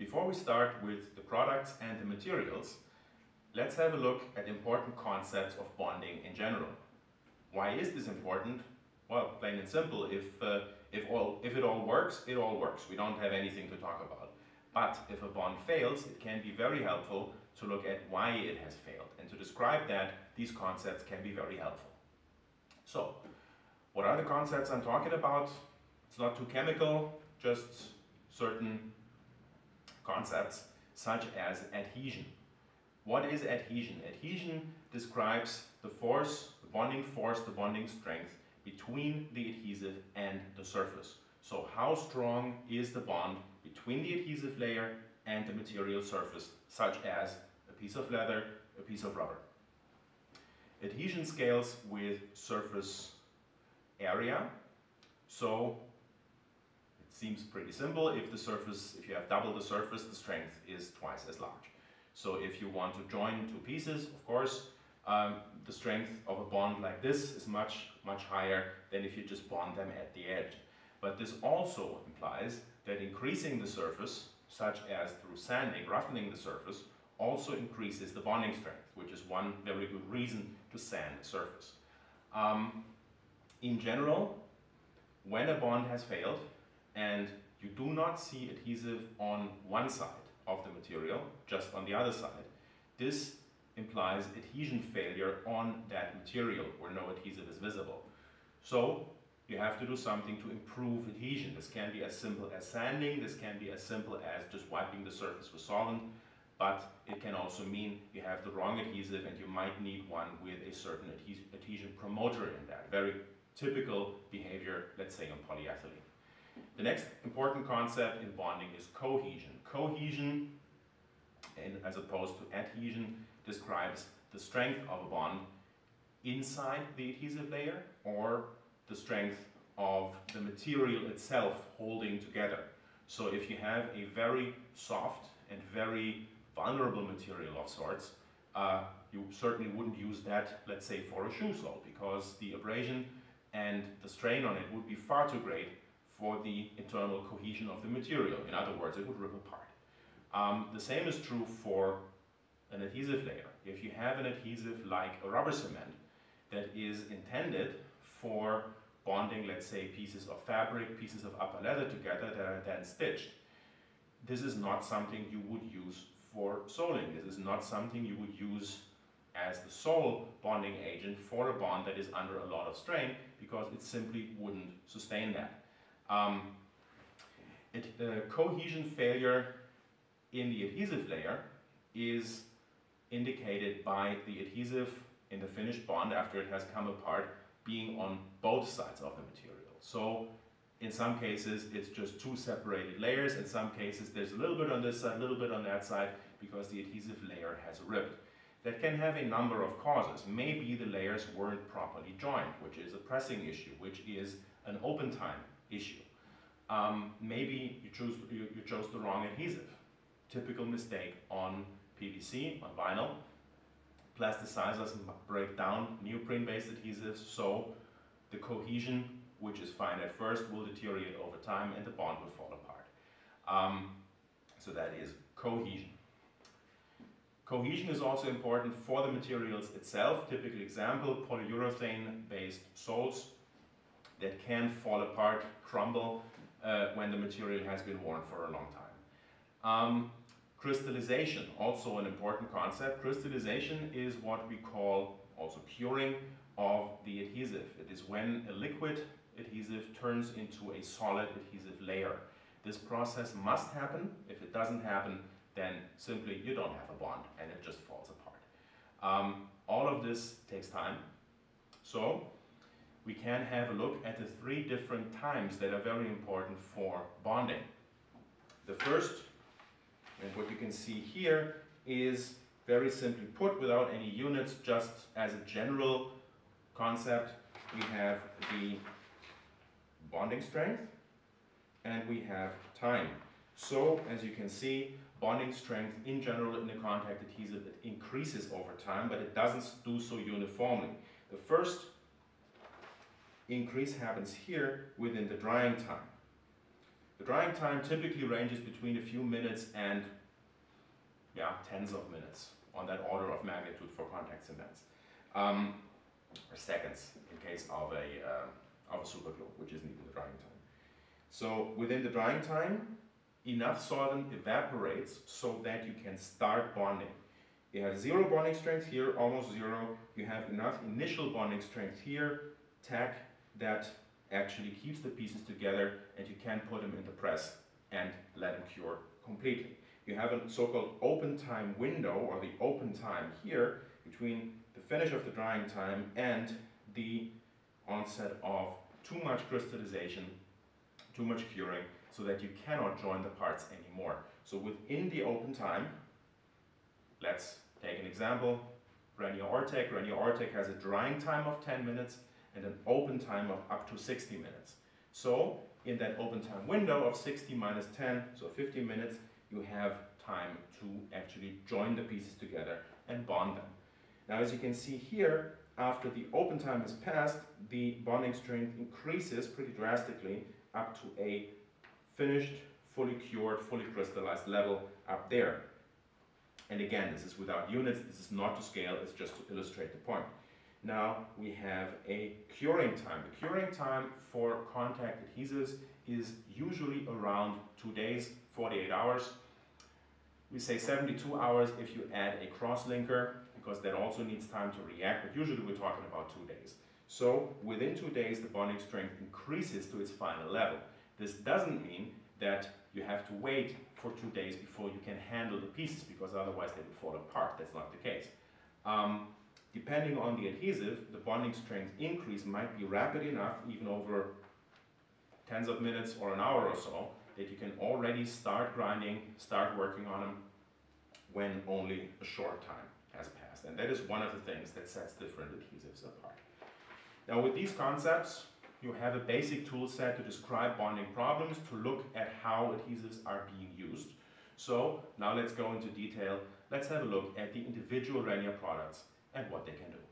Before we start with the products and the materials, let's have a look at important concepts of bonding in general. Why is this important? Well, plain and simple, if, uh, if, all, if it all works, it all works. We don't have anything to talk about. But if a bond fails, it can be very helpful to look at why it has failed. And to describe that, these concepts can be very helpful. So, what are the concepts I'm talking about? It's not too chemical, just certain concepts such as adhesion. What is adhesion? Adhesion describes the force, the bonding force, the bonding strength between the adhesive and the surface. So how strong is the bond between the adhesive layer and the material surface, such as a piece of leather, a piece of rubber. Adhesion scales with surface area. So seems pretty simple. If the surface, if you have double the surface, the strength is twice as large. So if you want to join two pieces, of course, um, the strength of a bond like this is much, much higher than if you just bond them at the edge. But this also implies that increasing the surface, such as through sanding, roughening the surface, also increases the bonding strength, which is one very good reason to sand a surface. Um, in general, when a bond has failed and you do not see adhesive on one side of the material, just on the other side, this implies adhesion failure on that material where no adhesive is visible. So you have to do something to improve adhesion. This can be as simple as sanding, this can be as simple as just wiping the surface with solvent, but it can also mean you have the wrong adhesive and you might need one with a certain adhesion promoter in that. Very typical behavior, let's say on polyethylene. The next important concept in bonding is cohesion. Cohesion, as opposed to adhesion, describes the strength of a bond inside the adhesive layer or the strength of the material itself holding together. So if you have a very soft and very vulnerable material of sorts, uh, you certainly wouldn't use that, let's say, for a shoe sole because the abrasion and the strain on it would be far too great for the internal cohesion of the material. In other words, it would rip apart. Um, the same is true for an adhesive layer. If you have an adhesive like a rubber cement that is intended for bonding, let's say, pieces of fabric, pieces of upper leather together that are then stitched. This is not something you would use for soling. This is not something you would use as the sole bonding agent for a bond that is under a lot of strain because it simply wouldn't sustain that. Um, it, uh, cohesion failure in the adhesive layer is indicated by the adhesive in the finished bond after it has come apart being on both sides of the material. So in some cases it's just two separated layers, in some cases there's a little bit on this side, a little bit on that side because the adhesive layer has ripped. That can have a number of causes. Maybe the layers weren't properly joined, which is a pressing issue, which is an open time issue. Um, maybe you, you, you chose the wrong adhesive. Typical mistake on PVC, on vinyl. Plasticizers break down neoprene-based adhesives, so the cohesion, which is fine at first, will deteriorate over time and the bond will fall apart. Um, so that is cohesion. Cohesion is also important for the materials itself. Typical example, polyurethane-based soles that can fall apart, crumble, uh, when the material has been worn for a long time. Um, crystallization, also an important concept. Crystallization is what we call also curing of the adhesive. It is when a liquid adhesive turns into a solid adhesive layer. This process must happen. If it doesn't happen, then simply you don't have a bond and it just falls apart. Um, all of this takes time. So we can have a look at the three different times that are very important for bonding. The first, and what you can see here, is very simply put without any units, just as a general concept, we have the bonding strength and we have time. So, as you can see, bonding strength in general in the contact adhesive it increases over time, but it doesn't do so uniformly. The first increase happens here within the drying time. The drying time typically ranges between a few minutes and yeah, tens of minutes on that order of magnitude for contact cements. Um, or seconds in case of a, uh, of a super glue, which is in the drying time. So within the drying time, enough solvent evaporates so that you can start bonding. You have zero bonding strength here, almost zero. You have enough initial bonding strength here, tack, that actually keeps the pieces together and you can put them in the press and let them cure completely. You have a so-called open time window or the open time here between the finish of the drying time and the onset of too much crystallization, too much curing, so that you cannot join the parts anymore. So within the open time, let's take an example, Renia Ortec. Renia Ortec has a drying time of 10 minutes and an open time of up to 60 minutes. So in that open time window of 60 minus 10, so 50 minutes, you have time to actually join the pieces together and bond them. Now as you can see here, after the open time has passed, the bonding strength increases pretty drastically up to a finished, fully cured, fully crystallized level up there. And again, this is without units, this is not to scale, it's just to illustrate the point. Now we have a curing time. The curing time for contact adhesives is usually around two days, 48 hours. We say 72 hours if you add a cross-linker, because that also needs time to react, but usually we're talking about two days. So within two days, the bonding strength increases to its final level. This doesn't mean that you have to wait for two days before you can handle the pieces, because otherwise they would fall apart. That's not the case. Um, Depending on the adhesive, the bonding strength increase might be rapid enough, even over tens of minutes or an hour or so, that you can already start grinding, start working on them when only a short time has passed. And that is one of the things that sets different adhesives apart. Now with these concepts, you have a basic tool set to describe bonding problems, to look at how adhesives are being used. So now let's go into detail. Let's have a look at the individual Renia products and what they can do.